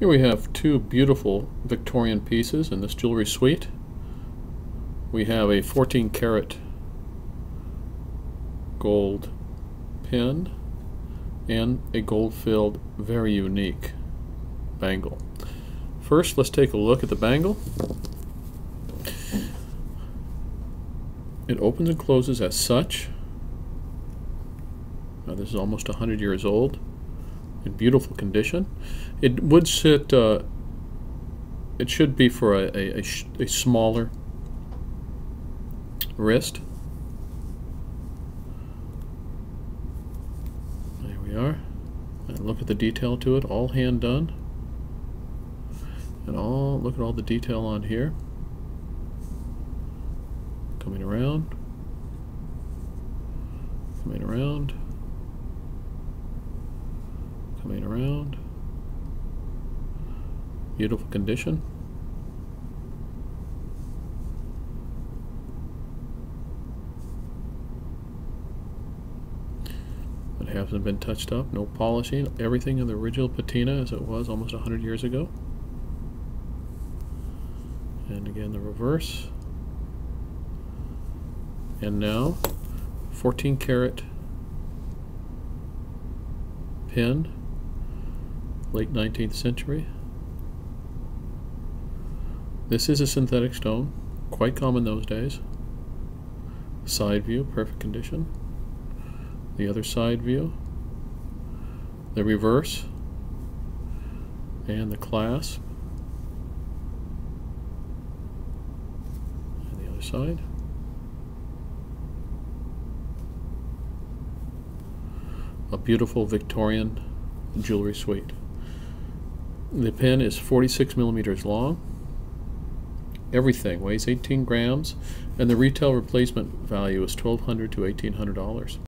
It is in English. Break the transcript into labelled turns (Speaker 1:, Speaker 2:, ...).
Speaker 1: Here we have two beautiful Victorian pieces in this jewelry suite. We have a 14 karat gold pin and a gold filled very unique bangle. First let's take a look at the bangle. It opens and closes as such. Now this is almost 100 years old in beautiful condition. It would sit, uh, it should be for a, a, a, a smaller wrist. There we are. And look at the detail to it, all hand done. And all, look at all the detail on here. Coming around. Coming around around. Beautiful condition. It hasn't been touched up, no polishing, everything in the original patina as it was almost 100 years ago. And again the reverse. And now 14 karat pin late 19th century. This is a synthetic stone, quite common those days. Side view, perfect condition. The other side view. The reverse. And the clasp. And the other side. A beautiful Victorian jewelry suite. The pen is 46 millimeters long. Everything weighs 18 grams, and the retail replacement value is 1,200 to $1,800.